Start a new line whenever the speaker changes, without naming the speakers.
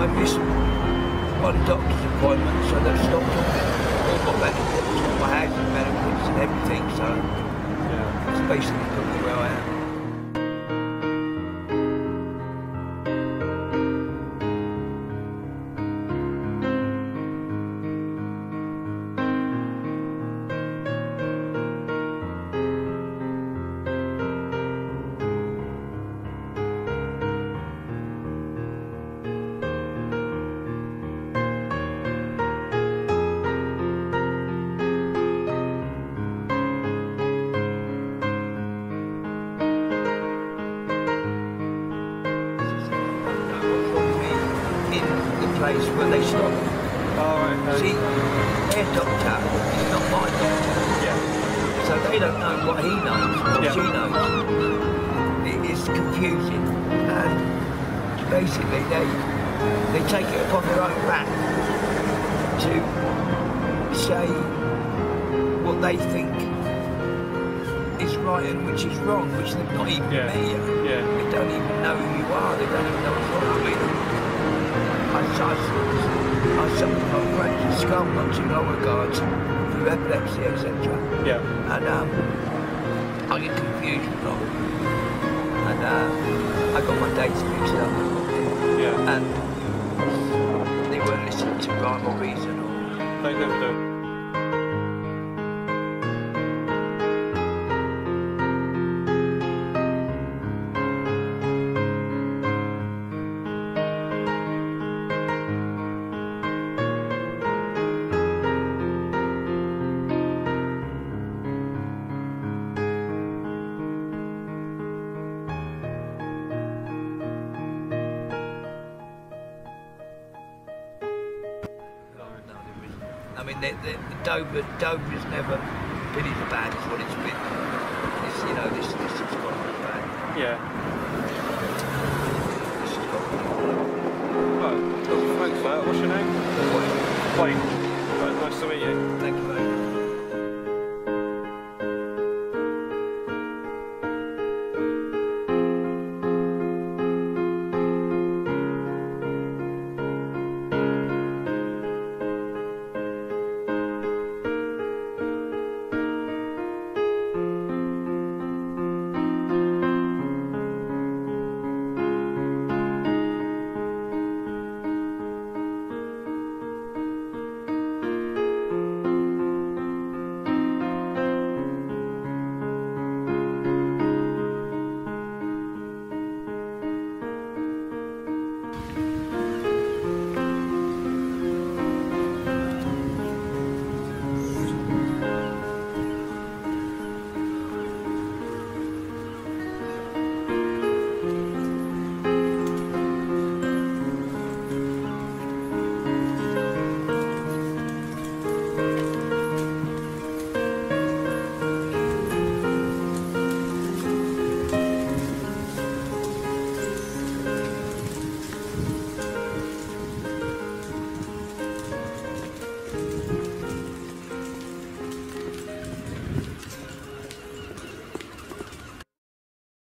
I missed one doctor's appointment, so they've stopped all my benefits, all my housing benefits and everything, so
Yeah.
it's basically where I am. Place where they stop.
Right,
See, their doctor is not my doctor,
Yeah.
so they don't know what he knows, what
Yeah.
she knows. It is confusing, and basically they they take it upon their own back to say what they think is right and which is wrong, which they've not even
Yeah.
yet.
Yeah.
I, I, suffered from fractured skull punching lower guards through epilepsy, etc.
Yeah.
And um, I get confused a lot. And uh, I got my dates mixed up.
Yeah.
And they weren't listening to rhyme or reason. Or,
They never do.
The, the, the Dover, Dover's never been as bad as what it's been. It's, you know, this, this has got bad.
Yeah.
This has got
Right. Thanks for that. What's your name?
bad.
Wayne. Right, nice to meet you.
Thank you much.